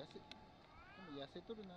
痩せでも痩せとるな。